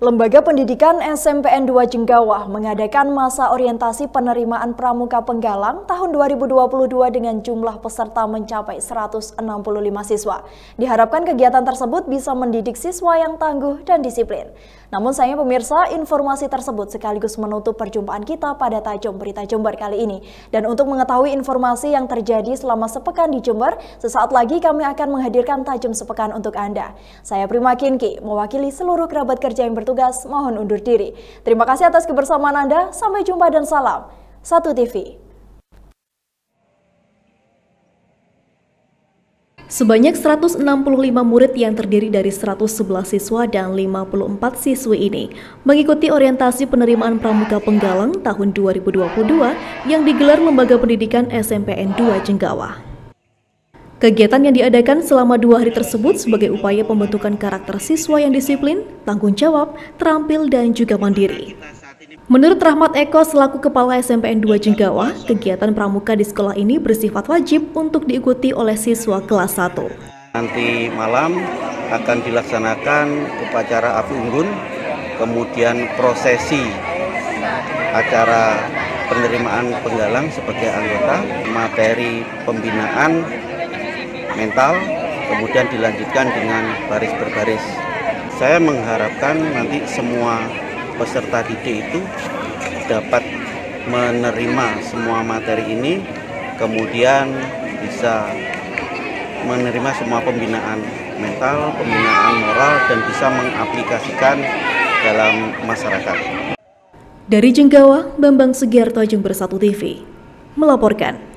Lembaga Pendidikan SMPN 2 Jenggawah mengadakan masa orientasi penerimaan pramuka penggalang tahun 2022 dengan jumlah peserta mencapai 165 siswa. Diharapkan kegiatan tersebut bisa mendidik siswa yang tangguh dan disiplin. Namun sayang pemirsa, informasi tersebut sekaligus menutup perjumpaan kita pada Tajam Berita Jember kali ini. Dan untuk mengetahui informasi yang terjadi selama sepekan di Jember, sesaat lagi kami akan menghadirkan Tajam Sepekan untuk Anda. Saya Prima Kinki, mewakili seluruh kerabat kerja yang bertugas mohon undur diri. Terima kasih atas kebersamaan Anda. Sampai jumpa dan salam. Satu TV. Sebanyak 165 murid yang terdiri dari 111 siswa dan 54 siswi ini mengikuti orientasi penerimaan pramuka penggalang tahun 2022 yang digelar Lembaga Pendidikan SMPN 2 Jenggawah. Kegiatan yang diadakan selama dua hari tersebut sebagai upaya pembentukan karakter siswa yang disiplin, tanggung jawab, terampil, dan juga mandiri. Menurut Rahmat Eko selaku Kepala SMPN 2 Jenggawa, kegiatan pramuka di sekolah ini bersifat wajib untuk diikuti oleh siswa kelas 1. Nanti malam akan dilaksanakan upacara api unggun, kemudian prosesi acara penerimaan penggalang sebagai anggota, materi pembinaan mental, kemudian dilanjutkan dengan baris berbaris. Saya mengharapkan nanti semua peserta didik itu dapat menerima semua materi ini, kemudian bisa menerima semua pembinaan mental, pembinaan moral, dan bisa mengaplikasikan dalam masyarakat. Dari Jenggawa, Bambang Sugiarto Jember Satu TV melaporkan.